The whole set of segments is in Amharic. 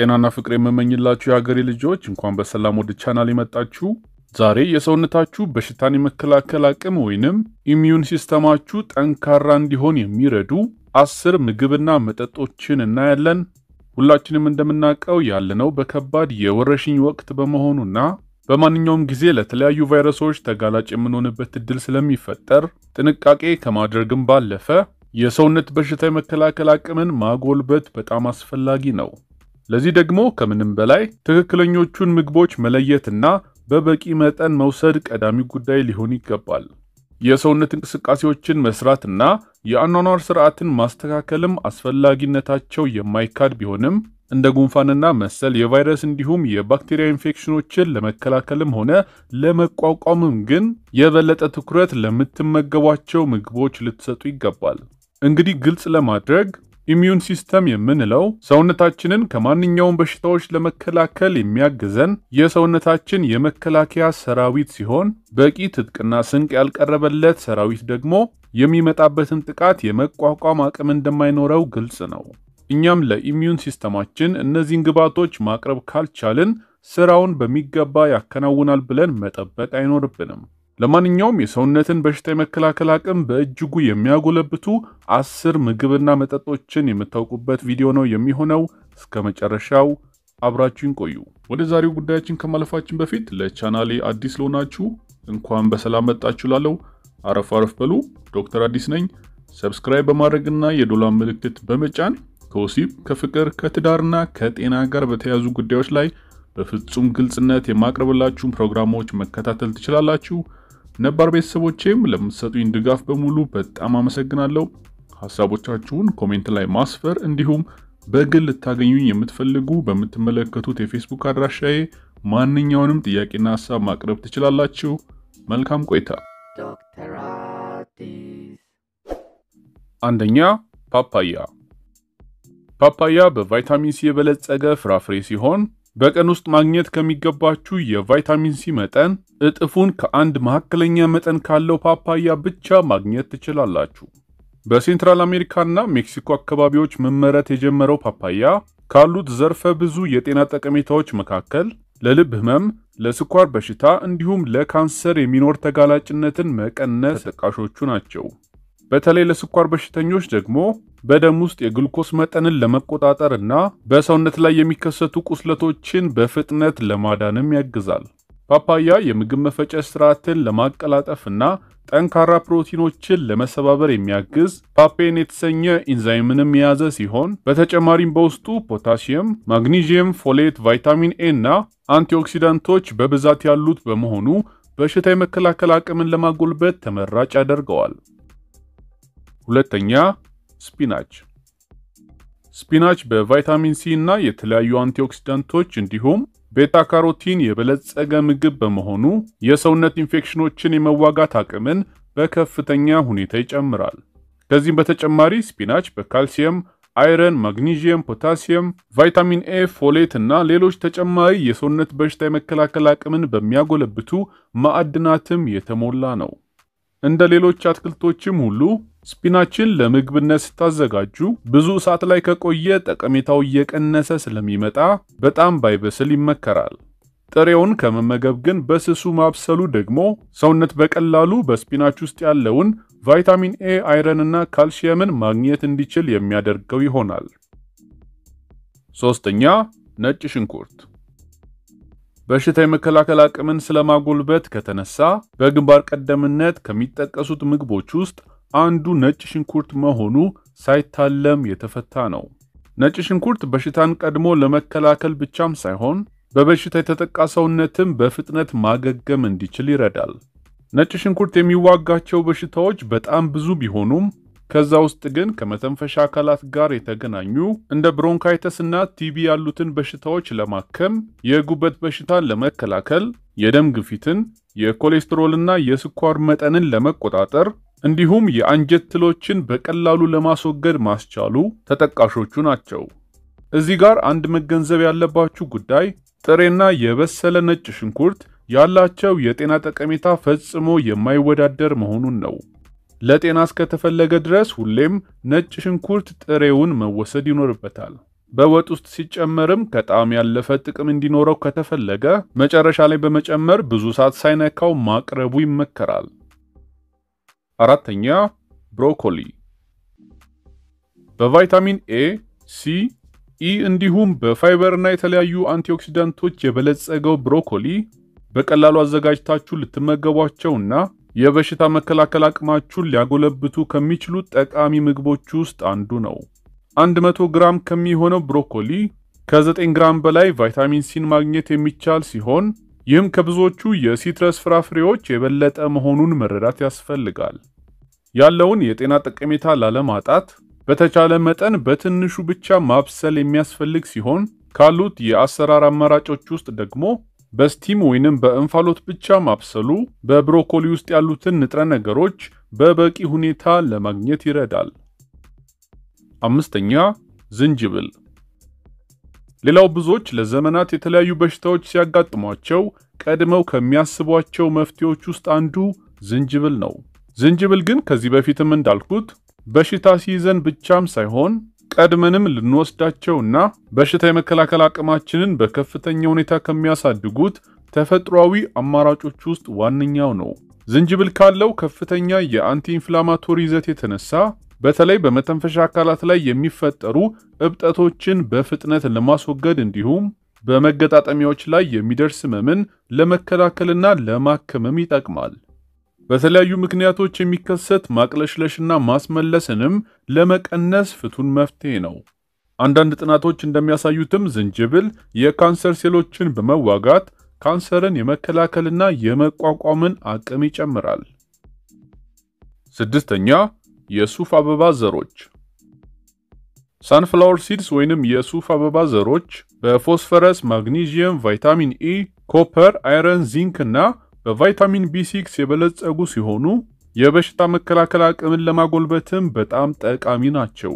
ጤናና ፍቅር የምመኝላችሁ የሀገሬ ልጆች እንኳን በሰላም ወደ ቻናል የመጣችሁ። ዛሬ የሰውነታችሁ በሽታን የመከላከል አቅም ወይንም immune system አችሁ ጠንካራ እንዲሆን የሚረዱ አስር ምግብና መጠጦችን እናያለን። ሁላችንም እንደምናውቀው ያለነው በከባድ የወረርሽኝ ወቅት በመሆኑና በማንኛውም ጊዜ ለተለያዩ ቫይረሶች ተጋላጭ የምንሆንበት እድል ስለሚፈጠር ጥንቃቄ ከማድረግም ባለፈ የሰውነት በሽታ የመከላከል አቅምን ማጎልበት በጣም አስፈላጊ ነው። ለዚህ ደግሞ ከምንም በላይ ትክክለኞቹን ምግቦች መለየትና በበቂ መጠን መውሰድ ቀዳሚ ጉዳይ ሊሆን ይገባል። የሰውነት እንቅስቃሴዎችን መስራትና የአኗኗር ስርዓትን ማስተካከልም አስፈላጊነታቸው የማይካድ ቢሆንም እንደ ጉንፋንና መሰል የቫይረስ እንዲሁም የባክቴሪያ ኢንፌክሽኖችን ለመከላከልም ሆነ ለመቋቋምም ግን የበለጠ ትኩረት ለምትመገቧቸው ምግቦች ልትሰጡ ይገባል። እንግዲህ ግልጽ ለማድረግ immune system የምንለው ሰውነታችንን ከማንኛውም በሽታዎች ለመከላከል የሚያግዘን የሰውነታችን የመከላከያ ሰራዊት ሲሆን በቂ ትጥቅና ስንቅ ያልቀረበለት ሰራዊት ደግሞ የሚመጣበትን ጥቃት የመቋቋም አቅም እንደማይኖረው ግልጽ ነው። እኛም ለ immune system ኣችን እነዚህን ግብዓቶች ማቅረብ ካልቻልን ስራውን በሚገባ ያከናውናል ብለን መጠበቅ አይኖርብንም። ለማንኛውም የሰውነትን በሽታ የመከላከል አቅም በእጅጉ የሚያጎለብቱ አስር ምግብና መጠጦችን የምታውቁበት ቪዲዮ ነው የሚሆነው። እስከ መጨረሻው አብራችሁን ቆዩ። ወደ ዛሬው ጉዳያችን ከማለፋችን በፊት ለቻናሌ አዲስ ለሆናችሁ እንኳን በሰላም መጣችሁ ላለው አረፍ አረፍ በሉ። ዶክተር አዲስ ነኝ። subscribe በማድረግና የዶላር ምልክት በመጫን ከወሲብ ከፍቅር ከትዳርና ከጤና ጋር በተያያዙ ጉዳዮች ላይ በፍጹም ግልጽነት የማቅረብላችሁን ፕሮግራሞች መከታተል ትችላላችሁ። ነባር ቤተሰቦቼም ለምትሰጡኝ ድጋፍ በሙሉ በጣም አመሰግናለሁ። ሀሳቦቻችሁን comment ላይ ማስፈር እንዲሁም በግል ልታገኙኝ የምትፈልጉ በምትመለከቱት የፌስቡክ አድራሻዬ ማንኛውንም ጥያቄና ሀሳብ ማቅረብ ትችላላችሁ። መልካም ቆይታ። አንደኛ ፓፓያ። ፓፓያ በቫይታሚን ሲ የበለጸገ ፍራፍሬ ሲሆን በቀን ውስጥ ማግኘት ከሚገባችሁ የቫይታሚን ሲ መጠን እጥፉን ከአንድ መካከለኛ መጠን ካለው ፓፓያ ብቻ ማግኘት ትችላላችሁ። በ central አሜሪካና ሜክሲኮ አካባቢዎች መመረት የጀመረው ፓፓያ ካሉት ዘርፈ ብዙ የጤና ጠቀሜታዎች መካከል ለልብ ህመም፣ ለስኳር በሽታ እንዲሁም ለካንሰር የሚኖር ተጋላጭነትን መቀነስ ተጠቃሾቹ ናቸው። በተለይ ለስኳር በሽተኞች ደግሞ በደም ውስጥ የግሉኮስ መጠንን ለመቆጣጠር እና በሰውነት ላይ የሚከሰቱ ቁስለቶችን በፍጥነት ለማዳንም ያግዛል። ፓፓያ የምግብ መፈጨት ስርዓትን ለማቀላጠፍ እና ጠንካራ ፕሮቲኖችን ለመሰባበር የሚያግዝ papain የተሰኘ ኢንዛይምንም የያዘ ሲሆን በተጨማሪም በውስጡ ፖታሲየም፣ ማግኒዥየም፣ folate፣ ቫይታሚን ኤ እና antioxidant ኦች በብዛት ያሉት በመሆኑ በሽታ የመከላከል አቅምን ለማጎልበት ተመራጭ ያደርገዋል። ሁለተኛ spinach። spinach በቫይታሚን ሲ እና የተለያዩ antioxidant ኦች እንዲሁም beta carotene የበለጸገ ምግብ በመሆኑ የሰውነት ኢንፌክሽኖችን የመዋጋት አቅምን በከፍተኛ ሁኔታ ይጨምራል። ከዚህም በተጨማሪ spinach በካልሲየም፣ iron፣ ማግኒዥየም፣ ፖታሲየም፣ ቫይታሚን ኤ፣ folate እና ሌሎች ተጨማሪ የሰውነት በሽታ የመከላከል አቅምን በሚያጎለብቱ ማዕድናትም የተሞላ ነው። እንደ ሌሎች አትክልቶችም ሁሉ spinach ን ለምግብነት ስታዘጋጁ ብዙ እሳት ላይ ከቆየ ጠቀሜታው እየቀነሰ ስለሚመጣ በጣም ባይበስል ይመከራል። ጥሬውን ከመመገብ ግን በስሱ ማብሰሉ ደግሞ ሰውነት በቀላሉ በ spinach ውስጥ ያለውን ቫይታሚን ኤ፣ iron እና ካልሲየምን ማግኘት እንዲችል የሚያደርገው ይሆናል። ሶስተኛ ነጭ ሽንኩርት በሽታ የመከላከል አቅምን ስለማጎልበት ከተነሳ በግንባር ቀደምነት ከሚጠቀሱት ምግቦች ውስጥ አንዱ ነጭ ሽንኩርት መሆኑ ሳይታለም የተፈታ ነው። ነጭ ሽንኩርት በሽታን ቀድሞ ለመከላከል ብቻም ሳይሆን በበሽታ የተጠቃ ሰውነትም በፍጥነት ማገገም እንዲችል ይረዳል። ነጭ ሽንኩርት የሚዋጋቸው በሽታዎች በጣም ብዙ ቢሆኑም ከዛ ውስጥ ግን ከመተንፈሻ አካላት ጋር የተገናኙ እንደ ብሮንካይተስ እና ቲቢ ያሉትን በሽታዎች ለማከም፣ የጉበት በሽታን ለመከላከል፣ የደም ግፊትን፣ የኮሌስትሮልና የስኳር መጠንን ለመቆጣጠር እንዲሁም የአንጀት ትሎችን በቀላሉ ለማስወገድ ማስቻሉ ተጠቃሾቹ ናቸው። እዚህ ጋር አንድ መገንዘብ ያለባችሁ ጉዳይ ጥሬና የበሰለ ነጭ ሽንኩርት ያላቸው የጤና ጠቀሜታ ፈጽሞ የማይወዳደር መሆኑን ነው። ለጤና እስከተፈለገ ድረስ ሁሌም ነጭ ሽንኩርት ጥሬውን መወሰድ ይኖርበታል። በወጥ ውስጥ ሲጨመርም ከጣዕም ያለፈ ጥቅም እንዲኖረው ከተፈለገ መጨረሻ ላይ በመጨመር ብዙ ሰዓት ሳይነካው ማቅረቡ ይመከራል። አራተኛ ብሮኮሊ በቫይታሚን ኤ፣ ሲ፣ ኢ እንዲሁም በፋይበር እና የተለያዩ antioxidant ኦች የበለጸገው ብሮኮሊ በቀላሉ አዘጋጅታችሁ ልትመገቧቸውና የበሽታ መከላከል አቅማችሁን ሊያጎለብቱ ከሚችሉ ጠቃሚ ምግቦች ውስጥ አንዱ ነው። 100 ግራም ከሚሆነው ብሮኮሊ ከ9 ግራም በላይ ቫይታሚን ሲን ማግኘት የሚቻል ሲሆን ይህም ከብዙዎቹ የሲትረስ ፍራፍሬዎች የበለጠ መሆኑን መረዳት ያስፈልጋል። ያለውን የጤና ጠቀሜታ ላለማጣት በተቻለ መጠን በትንሹ ብቻ ማብሰል የሚያስፈልግ ሲሆን ካሉት የአሰራር አማራጮች ውስጥ ደግሞ በስቲም ወይንም በእንፋሎት ብቻ ማብሰሉ በብሮኮሊ ውስጥ ያሉትን ንጥረ ነገሮች በበቂ ሁኔታ ለማግኘት ይረዳል። አምስተኛ ዝንጅብል። ሌላው ብዙዎች ለዘመናት የተለያዩ በሽታዎች ሲያጋጥሟቸው ቀድመው ከሚያስቧቸው መፍትሄዎች ውስጥ አንዱ ዝንጅብል ነው። ዝንጅብል ግን ከዚህ በፊትም እንዳልኩት በሽታ ሲይዘን ብቻም ሳይሆን ቀድመንም ልንወስዳቸውና በሽታ የመከላከል አቅማችንን በከፍተኛ ሁኔታ ከሚያሳድጉት ተፈጥሯዊ አማራጮች ውስጥ ዋነኛው ነው። ዝንጅብል ካለው ከፍተኛ የአንቲ ኢንፍላማቶሪ ይዘት የተነሳ በተለይ በመተንፈሻ አካላት ላይ የሚፈጠሩ እብጠቶችን በፍጥነት ለማስወገድ እንዲሁም በመገጣጠሚያዎች ላይ የሚደርስ ህመምን ለመከላከልና ለማከምም ይጠቅማል። በተለያዩ ምክንያቶች የሚከሰት ማቅለሽለሽና ማስመለስንም ለመቀነስ ፍቱን መፍትሄ ነው። አንዳንድ ጥናቶች እንደሚያሳዩትም ዝንጅብል የካንሰር ሴሎችን በመዋጋት ካንሰርን የመከላከልና የመቋቋምን አቅም ይጨምራል። ስድስተኛ የሱፍ አበባ ዘሮች። sunflower seeds ወይንም የሱፍ አበባ ዘሮች በፎስፈረስ፣ ማግኒዥየም፣ ቫይታሚን ኢ፣ copper፣ iron፣ zinc እና በቫይታሚን ቢ6 የበለጸጉ ሲሆኑ የበሽታ መከላከል አቅምን ለማጎልበትም በጣም ጠቃሚ ናቸው።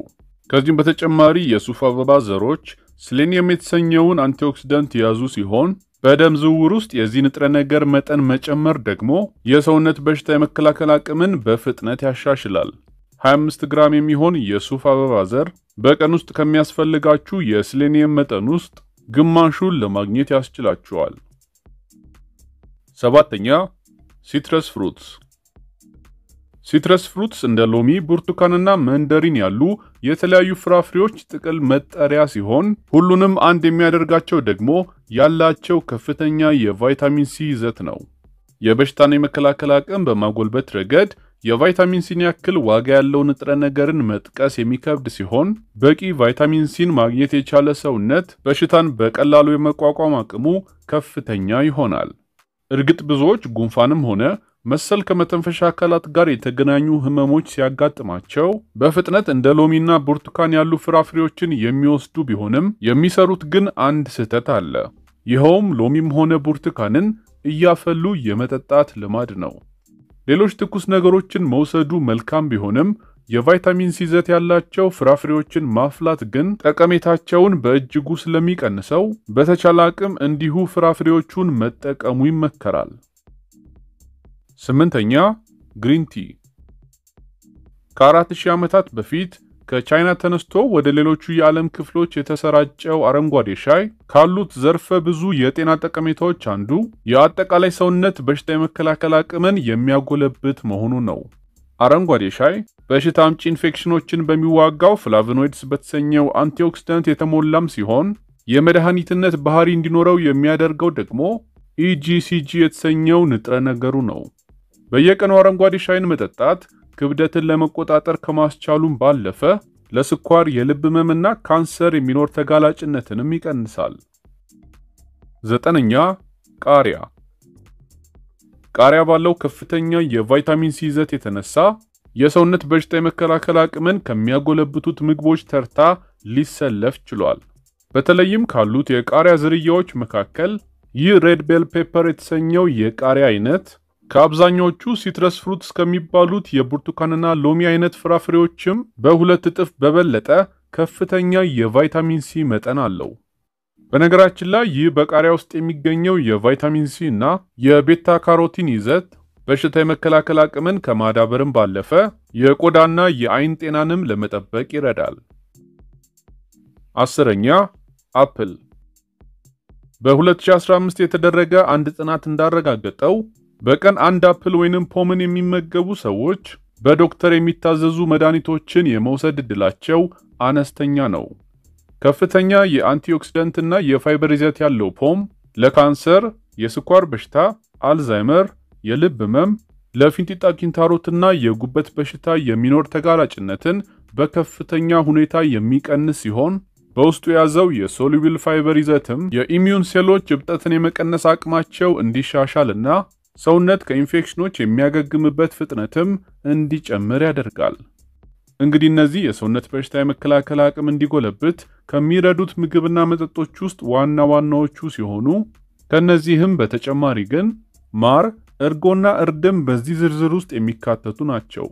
ከዚህም በተጨማሪ የሱፍ አበባ ዘሮች ስሌኒየም የተሰኘውን አንቲኦክሲዳንት የያዙ ሲሆን በደም ዝውውር ውስጥ የዚህ ንጥረ ነገር መጠን መጨመር ደግሞ የሰውነት በሽታ የመከላከል አቅምን በፍጥነት ያሻሽላል። 25 ግራም የሚሆን የሱፍ አበባ ዘር በቀን ውስጥ ከሚያስፈልጋችሁ የስሌኒየም መጠን ውስጥ ግማሹን ለማግኘት ያስችላችኋል። ሰባተኛ citrus fruits። citrus fruits እንደ ሎሚ፣ ብርቱካንና መንደሪን ያሉ የተለያዩ ፍራፍሬዎች ጥቅል መጠሪያ ሲሆን ሁሉንም አንድ የሚያደርጋቸው ደግሞ ያላቸው ከፍተኛ የቫይታሚን ሲ ይዘት ነው። የበሽታን የመከላከል አቅም በማጎልበት ረገድ የቫይታሚን ሲን ያክል ዋጋ ያለው ንጥረ ነገርን መጥቀስ የሚከብድ ሲሆን በቂ ቫይታሚን ሲን ማግኘት የቻለ ሰውነት በሽታን በቀላሉ የመቋቋም አቅሙ ከፍተኛ ይሆናል። እርግጥ ብዙዎች ጉንፋንም ሆነ መሰል ከመተንፈሻ አካላት ጋር የተገናኙ ህመሞች ሲያጋጥማቸው በፍጥነት እንደ ሎሚና ብርቱካን ያሉ ፍራፍሬዎችን የሚወስዱ ቢሆንም የሚሰሩት ግን አንድ ስህተት አለ። ይኸውም ሎሚም ሆነ ብርቱካንን እያፈሉ የመጠጣት ልማድ ነው። ሌሎች ትኩስ ነገሮችን መውሰዱ መልካም ቢሆንም የቫይታሚን ሲ ይዘት ያላቸው ፍራፍሬዎችን ማፍላት ግን ጠቀሜታቸውን በእጅጉ ስለሚቀንሰው በተቻለ አቅም እንዲሁ ፍራፍሬዎቹን መጠቀሙ ይመከራል። ስምንተኛ green tea። ከአራት ሺህ ዓመታት በፊት ከቻይና ተነስቶ ወደ ሌሎቹ የዓለም ክፍሎች የተሰራጨው አረንጓዴ ሻይ ካሉት ዘርፈ ብዙ የጤና ጠቀሜታዎች አንዱ የአጠቃላይ ሰውነት በሽታ የመከላከል አቅምን የሚያጎለብት መሆኑ ነው። አረንጓዴ ሻይ በሽታ አምጪ ኢንፌክሽኖችን በሚዋጋው flavonoids በተሰኘው antioxidant የተሞላም ሲሆን የመድኃኒትነት ባህሪ እንዲኖረው የሚያደርገው ደግሞ EGCG የተሰኘው ንጥረ ነገሩ ነው። በየቀኑ አረንጓዴ ሻይን መጠጣት ክብደትን ለመቆጣጠር ከማስቻሉም ባለፈ ለስኳር፣ የልብ ህመምና ካንሰር የሚኖር ተጋላጭነትንም ይቀንሳል። ዘጠነኛ ቃሪያ። ቃሪያ ባለው ከፍተኛ የቫይታሚን ሲ ይዘት የተነሳ የሰውነት በሽታ የመከላከል አቅምን ከሚያጎለብቱት ምግቦች ተርታ ሊሰለፍ ችሏል። በተለይም ካሉት የቃሪያ ዝርያዎች መካከል ይህ red bell pepper የተሰኘው የቃሪያ አይነት ከአብዛኛዎቹ citrus fruits ከሚባሉት የብርቱካንና ሎሚ አይነት ፍራፍሬዎችም በሁለት እጥፍ በበለጠ ከፍተኛ የቫይታሚን ሲ መጠን አለው። በነገራችን ላይ ይህ በቃሪያ ውስጥ የሚገኘው የቫይታሚን ሲ እና የ beta carotene ይዘት በሽታ የመከላከል አቅምን ከማዳበርም ባለፈ የቆዳና የአይን ጤናንም ለመጠበቅ ይረዳል። አስረኛ apple። በ2015 የተደረገ አንድ ጥናት እንዳረጋገጠው በቀን አንድ apple ወይንም ፖምን የሚመገቡ ሰዎች በዶክተር የሚታዘዙ መድኃኒቶችን የመውሰድ ዕድላቸው አነስተኛ ነው። ከፍተኛ የ antioxidant እና የፋይበር ይዘት ያለው ፖም ለካንሰር፣ የስኳር በሽታ፣ አልዛይመር፣ የልብ ህመም፣ ለፊንጢጣ ኪንታሮትና የጉበት በሽታ የሚኖር ተጋላጭነትን በከፍተኛ ሁኔታ የሚቀንስ ሲሆን በውስጡ የያዘው የ soluble fiber ይዘትም የ immune ሴሎች እብጠትን የመቀነስ አቅማቸው እንዲሻሻልና ሰውነት ከኢንፌክሽኖች የሚያገግምበት ፍጥነትም እንዲጨምር ያደርጋል። እንግዲህ እነዚህ የሰውነት በሽታ የመከላከል አቅም እንዲጎለብት ከሚረዱት ምግብና መጠጦች ውስጥ ዋና ዋናዎቹ ሲሆኑ ከነዚህም በተጨማሪ ግን ማር፣ እርጎና እርድም በዚህ ዝርዝር ውስጥ የሚካተቱ ናቸው።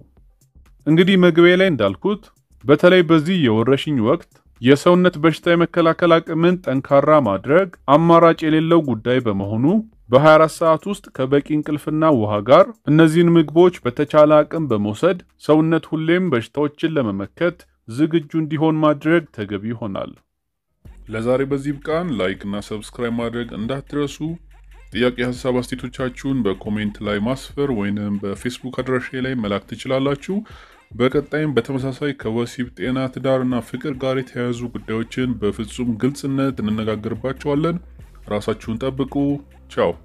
እንግዲህ መግቢያ ላይ እንዳልኩት በተለይ በዚህ የወረሽኝ ወቅት የሰውነት በሽታ የመከላከል አቅምን ጠንካራ ማድረግ አማራጭ የሌለው ጉዳይ በመሆኑ በ24 ሰዓት ውስጥ ከበቂ እንቅልፍና ውሃ ጋር እነዚህን ምግቦች በተቻለ አቅም በመውሰድ ሰውነት ሁሌም በሽታዎችን ለመመከት ዝግጁ እንዲሆን ማድረግ ተገቢ ይሆናል። ለዛሬ በዚህ ብቃን። like እና subscribe ማድረግ እንዳትረሱ። ጥያቄ፣ ሀሳብ፣ አስተያየቶቻችሁን በ comment ላይ ማስፈር ወይንም በፌስቡክ አድራሻ ላይ መላክ ትችላላችሁ። በቀጣይም በተመሳሳይ ከወሲብ ጤና፣ ትዳርና ፍቅር ጋር የተያያዙ ጉዳዮችን በፍጹም ግልጽነት እንነጋገርባቸዋለን። ራሳችሁን ጠብቁ። Tchau.